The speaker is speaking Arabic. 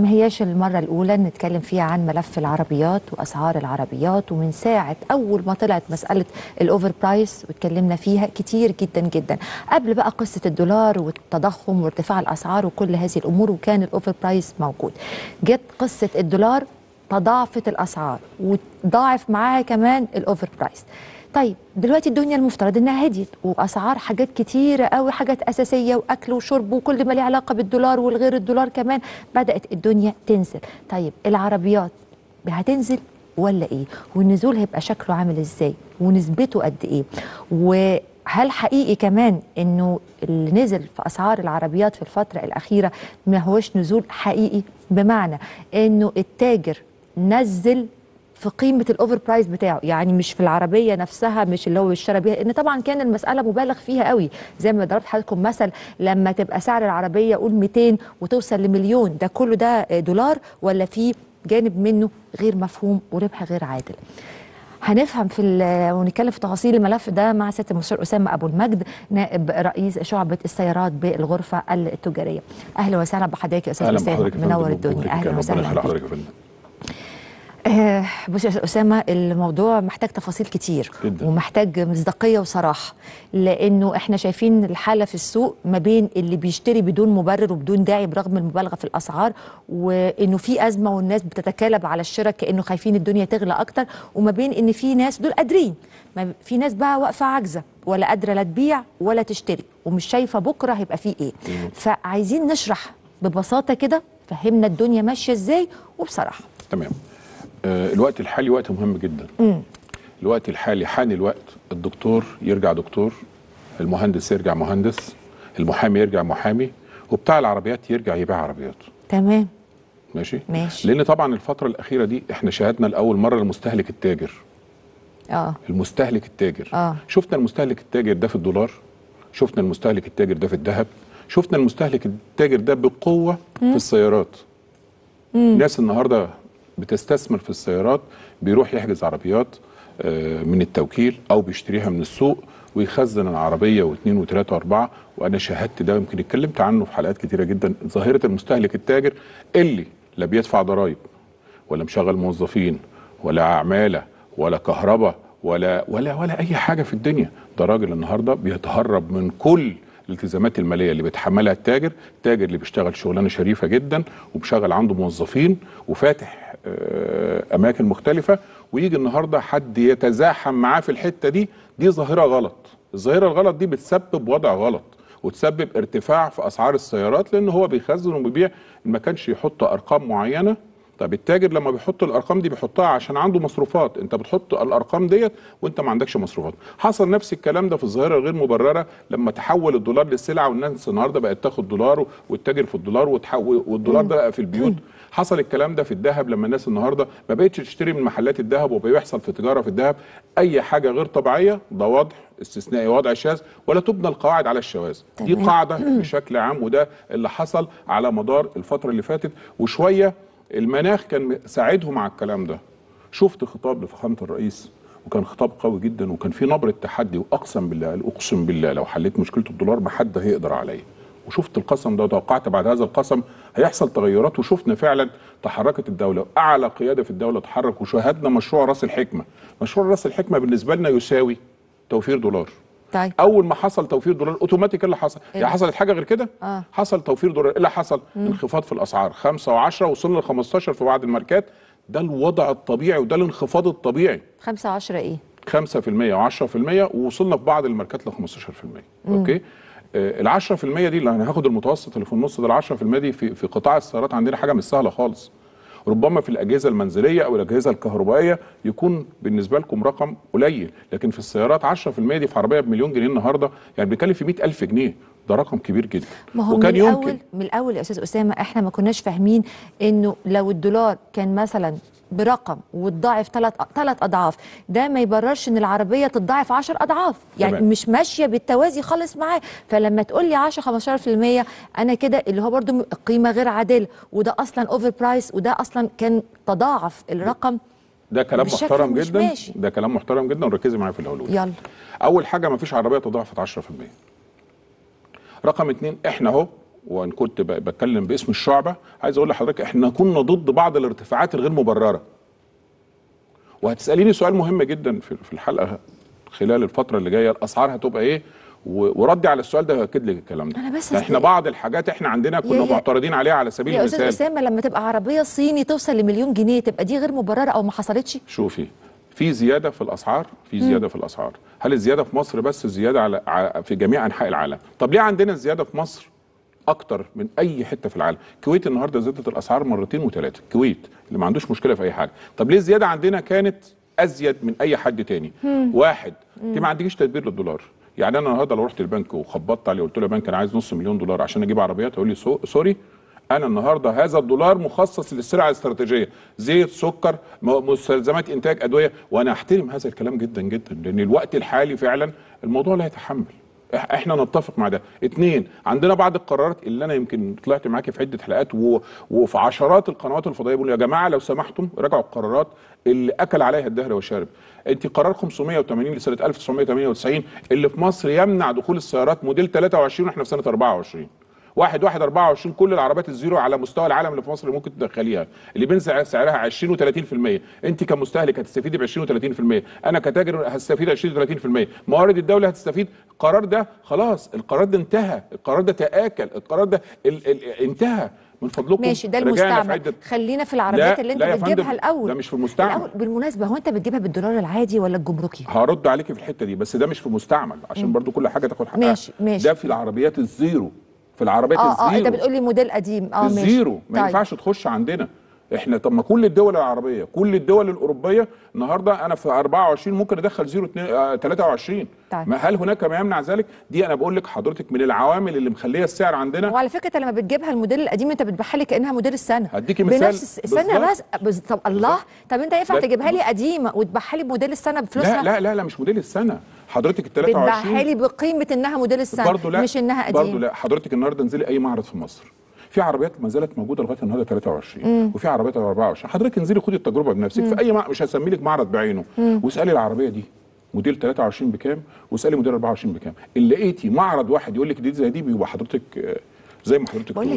ما هياش المرة الأولى نتكلم فيها عن ملف العربيات وأسعار العربيات ومن ساعة أول ما طلعت مسألة ال over price واتكلمنا فيها كتير جدا جدا. قبل بقى قصة الدولار والتضخم وارتفاع الأسعار وكل هذه الأمور وكان ال over price موجود. جت قصة الدولار تضاعفت الأسعار وضاعف معاها كمان ال over price طيب دلوقتي الدنيا المفترض إنها هديت وأسعار حاجات كتيرة قوي حاجات أساسية وأكل وشرب وكل ما له علاقة بالدولار والغير الدولار كمان بدأت الدنيا تنزل. طيب العربيات هتنزل ولا إيه؟ والنزول هيبقى شكله عامل إزاي؟ ونسبته قد إيه؟ وهل حقيقي كمان إنه اللي نزل في أسعار العربيات في الفترة الأخيرة ما هوش نزول حقيقي؟ بمعنى إنه التاجر نزل في قيمة ال over price بتاعه يعني مش في العربية نفسها مش اللي هو اشترى بيها إن طبعا كان المسألة مبالغ فيها قوي. زي ما ضربت حضراتكم مثل لما تبقى سعر العربية قول 200 وتوصل لمليون ده كله ده دولار ولا في جانب منه غير مفهوم وربح غير عادل؟ هنفهم في ونتكلم في تفاصيل الملف ده مع سياده المستشار أسامة أبو المجد نائب رئيس شعبة السيارات بالغرفة التجارية. أهلا وسهلا بحضرتك يا أستاذ اسامه منور الدنيا. أهلا وسهلا حضرتك يا فندم. آه بص يا أسامة الموضوع محتاج تفاصيل كتير جدا. ومحتاج مصداقية وصراحة لأنه إحنا شايفين الحالة في السوق ما بين اللي بيشتري بدون مبرر وبدون داعي برغم المبالغة في الأسعار وإنه في أزمة والناس بتتكالب على الشراء كأنه خايفين الدنيا تغلى أكتر وما بين إن في ناس دول قادرين. في ناس بقى واقفة عاجزة ولا قادرة لا تبيع ولا تشتري ومش شايفة بكرة هيبقى فيه إيه. فعايزين نشرح ببساطة كده فهمنا الدنيا ماشية إزاي وبصراحة. تمام. الوقت الحالي وقت مهم جدا. مم. الوقت الحالي حان الوقت الدكتور يرجع دكتور المهندس يرجع مهندس المحامي يرجع محامي وبتاع العربيات يرجع يبيع عربيات تمام. ماشي؟ ماشي. لأن طبعا الفترة الأخيرة دي إحنا شاهدنا لاول مرة المستهلك التاجر. آه. المستهلك التاجر. آه. شفنا المستهلك التاجر ده في الدولار شفنا المستهلك التاجر ده في الذهب شفنا المستهلك التاجر ده بقوة في السيارات. ناس النهارده بتستثمر في السيارات بيروح يحجز عربيات آه، من التوكيل أو بيشتريها من السوق ويخزن العربية واثنين وثلاثه وأربعة. وأنا شاهدت ده يمكن اتكلمت عنه في حلقات كتيرة جدا. ظاهرة المستهلك التاجر اللي لا بيدفع ضرائب ولا مشغل موظفين ولا عماله ولا كهرباء ولا ولا ولا أي حاجة في الدنيا. ده راجل النهارده بيتهرب من كل الالتزامات المالية اللي بيتحملها التاجر التاجر اللي بيشتغل شغلانة شريفة جدا وبيشغل عنده موظفين وفاتح آه، أماكن مختلفة ويجي النهارده حد يتزاحم معاه في الحتة دي دي ظاهرة غلط. الظاهرة الغلط دي بتسبب وضع غلط وتسبب ارتفاع في أسعار السيارات لأن هو بيخزن وبيبيع ما كانش يحط أرقام معينة طب التاجر لما بيحط الأرقام دي بيحطها عشان عنده مصروفات. انت بتحط الأرقام ديت وانت ما عندكش مصروفات. حصل نفس الكلام ده في الظاهرة الغير مبررة لما تحول الدولار للسلعه والناس النهارده بقت تاخد دولار والتاجر في الدولار والدولار ده بقى في البيوت. حصل الكلام ده في الذهب لما الناس النهارده ما بقتش تشتري من محلات الذهب وبيحصل في تجارة في الذهب. أي حاجة غير طبيعية ده وضع استثنائي وضع شاذ. ولا تبنى القواعد على الشواذ. دي. قاعدة بشكل عام وده اللي حصل على مدار الفترة اللي فاتت. وشوية المناخ كان ساعدهم على الكلام ده. شفت خطاب لفخامة الرئيس وكان خطاب قوي جدا وكان في نبرة تحدي وأقسم بالله قال أقسم بالله لو حليت مشكله الدولار ما حد هيقدر عليا وشفت القسم ده وتوقعت بعد هذا القسم هيحصل تغيرات وشفنا فعلا تحركت الدولة أعلى قيادة في الدولة تحرك وشاهدنا مشروع رأس الحكمة. مشروع رأس الحكمة بالنسبة لنا يساوي توفير دولار. طيب. أول ما حصل توفير دولار أوتوماتيك اللي حصل. إيه. يعني؟ حصلت حاجة غير كده؟ آه. حصل توفير دولار. إيه اللي حصل؟ انخفاض في الأسعار. 5 و10 وصلنا ل 15 في بعض الماركات. ده الوضع الطبيعي وده الانخفاض الطبيعي. 5 10 إيه؟ 5% و10% ووصلنا في بعض الماركات ل 15% أوكي؟ ال 10% دي اللي هناخد المتوسط اللي في النص ده ال 10% دي في في قطاع السيارات عندنا حاجة مش سهلة خالص. ربما في الأجهزة المنزلية أو الأجهزة الكهربائية يكون بالنسبة لكم رقم قليل لكن في السيارات 10% دي في عربية بمليون جنيه النهارده يعني بيتكلم في 100000 جنيه. ده رقم كبير جدا. ما هو وكان من الأول يمكن من الأول يا أستاذ أسامة إحنا ما كناش فاهمين إنه لو الدولار كان مثلا برقم واتضاعف ثلاث ثلاث أضعاف ده ما يبررش إن العربية تتضاعف 10 أضعاف. يعني تمام. مش ماشية بالتوازي خالص معاه. فلما تقول لي 10 15% أنا كده اللي هو برضو قيمة غير عادله وده أصلا over price وده أصلا كان تضاعف الرقم ده كلام محترم جدا. ماشي. ده كلام محترم جدا. وركزي معايا في الأول. يلا. أول حاجة ما فيش عربية تضاعفت 10% رقم اتنين إحنا اهو وان كنت بتكلم باسم الشعبة عايز أقول لحضرتك إحنا كنا ضد بعض الارتفاعات الغير مبررة. وهتسأليني سؤال مهم جدا في الحلقة خلال الفترة اللي جاية الأسعار هتبقى إيه؟ وردي على السؤال ده هاكد لك الكلام ده. أنا بس إحنا بعض الحاجات إحنا عندنا كنا معترضين عليها على سبيل يا أستاذ المثال. أسامة لما تبقى عربية صيني توصل لمليون جنيه تبقى دي غير مبررة أو ما حصلتش؟ شوفي في زيادة في الأسعار؟ في زيادة في الأسعار. هل الزيادة في مصر بس زيادة على في جميع أنحاء العالم؟ طب ليه عندنا الزياده في مصر أكتر من أي حتة في العالم؟ الكويت النهارده زادت الأسعار مرتين وثلاثه الكويت اللي ما عندوش مشكلة في أي حاجة. طب ليه الزيادة عندنا كانت أزيد من أي حد تاني؟ واحد انت ما عندكيش تدبير للدولار. يعني أنا النهارده لو رحت البنك وخبطت عليه وقلت له يا بنك أنا عايز نص مليون دولار عشان أجيب عربيات يقول لي so sorry. أنا النهارده هذا الدولار مخصص للسلع الاستراتيجية. زيت سكر مستلزمات إنتاج أدوية. وأنا أحترم هذا الكلام جدا جدا لأن الوقت الحالي فعلا الموضوع لا يتحمل. إحنا نتفق مع ده. اتنين عندنا بعض القرارات اللي أنا يمكن طلعت معاكي في عدة حلقات و... وفي عشرات القنوات الفضائية بيقولوا يا جماعة لو سمحتم راجعوا القرارات اللي أكل عليها الدهر وشرب. أنت قرار 580 لسنة 1998 اللي في مصر يمنع دخول السيارات موديل 23 وإحنا في سنة 24 واحد واحد 24 كل العربيات ال zero على مستوى العالم اللي في مصر اللي ممكن تدخليها اللي بينزل سعرها 20 و30% انت كمستهلك هتستفيدي ب 20 و30% أنا كتاجر هستفيد 20 و30% موارد الدولة هتستفيد. القرار ده خلاص القرار ده انتهى. القرار ده تآكل. القرار ده ال ال انتهى. من فضلكم ماشي ده في المستعمل. خلينا في العربيات لا، اللي انت بتجيبها الأول. ده مش في المستعمل. الأول بالمناسبة هو انت بتجيبها بالدولار العادي ولا الجمركي؟ هرد عليكي في الحتة دي بس ده مش في مستعمل عشان برضو كل حاجة تاخد حقها. ماشي، ماشي. ده في العربيات ال zero. في العربيات آه آه ال zero. أنت بتقول لي موديل قديم. آه ماشي. ال zero. ما طيب. ينفعش تخش عندنا. إحنا طب ما كل الدول العربية كل الدول الأوروبية النهارده أنا في 24 ممكن أدخل zero اتنين- آه 23 طيب. ما هل هناك ما يمنع ذلك؟ دي أنا بقول لك حضرتك من العوامل اللي مخلية السعر عندنا. وعلى فكرة لما بتجيبها الموديل القديم أنت بتبيعها لي كأنها موديل السنة. هديكي مثال. بنفس الس- استنى بالظبط. بس بس طب الله. طب أنت ينفع تجيبها لي قديمة وتبيعها لي بموديل السنة لا بفلوسها لا لا لا مش موديل السنة. حضرتك ال بتبيعها 23 لي بقيمة إنها موديل السنة برضه لا مش إنها قديمه برضه لا. حضرتك النهارده انزلي أي معرض في مصر. في عربيات ما زالت موجودة لغاية النهارده 23 وفي عربيات 24 حضرتك انزلي خدي التجربة بنفسك. في أي مع... مش هسمي لك معرض بعينه. واسألي العربية دي. موديل 23 بكام؟ واسألي موديل 24 بكام. اللي لقيتي معرض واحد يقول لك دي زي دي بيبقى حضرتك آه، زي ما حضرتك بقول لك.